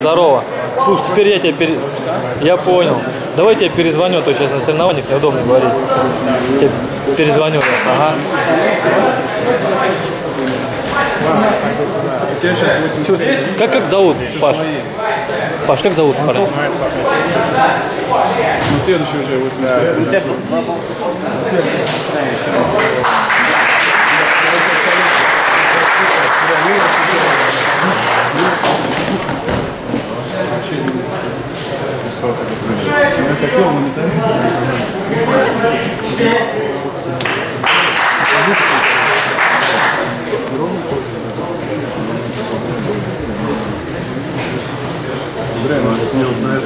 Здорово. Слушай, теперь я тебя пере... Я понял. Давай я тебе перезвоню, а то сейчас на соревнованиях неудобно говорить. Я тебе перезвоню. Ага. Все, здесь? Как, как зовут, Паш? Паш, как зовут парень? Ну, следующий уже 80. котел моментально. Блин, он сейчас не узнает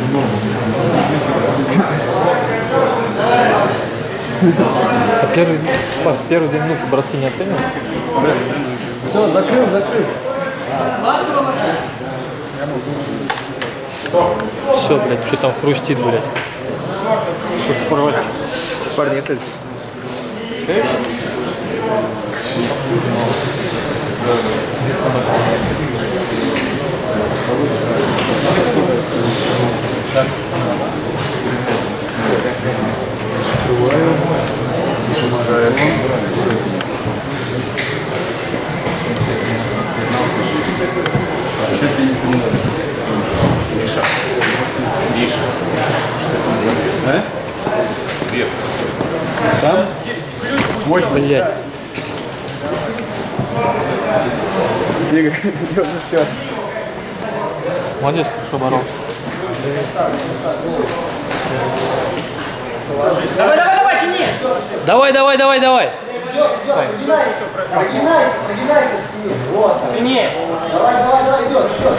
а первый, Паш, первые две минуты броски не оценил? Все, закрыл, закрыл. Все, блядь, что там хрустит, блядь. Por favor, guardem estas. Sim? Should be Nisha. Nisha. А? Сам? Блядь. Игорь, уже все. Молодец, хорошо боролся. Давай, давай, давай, тяни! Давай, давай, давай, давай. Прогинайся, прогинайся с ним. Вот. Тяни! Давай, давай, давай, идет, идет.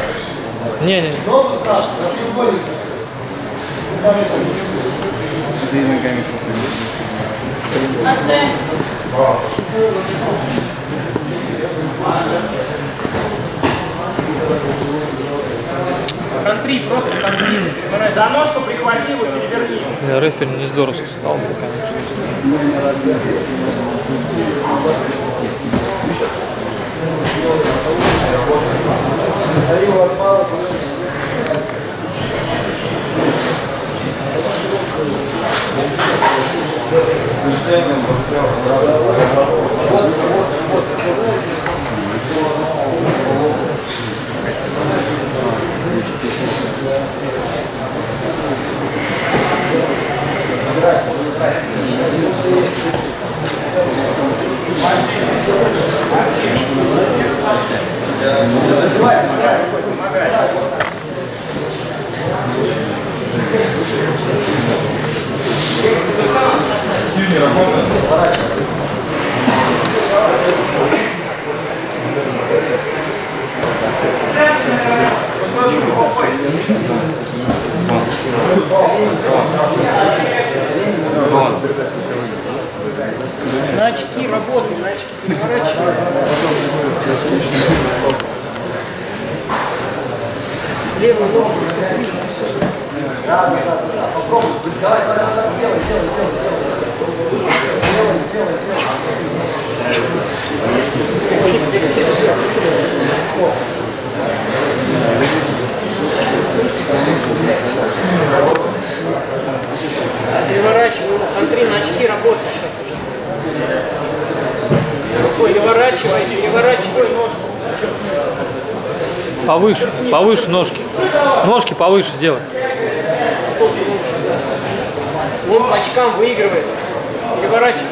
Не, не. Ногу страшно, треугольник. Ты ногами Контри, просто контри. За ножку прихвати его, переверни. Бля, Рефери не здорово стал, конечно. На очки работай, на очки переворачивай. Левую ногу ступни. Переворачивай, смотри, на очки работай сейчас уже. Рукой переворачивай, переворачивай ножку. Повыше, повыше ножки. Ножки повыше сделай. Он по очкам выигрывает. Переворачивай.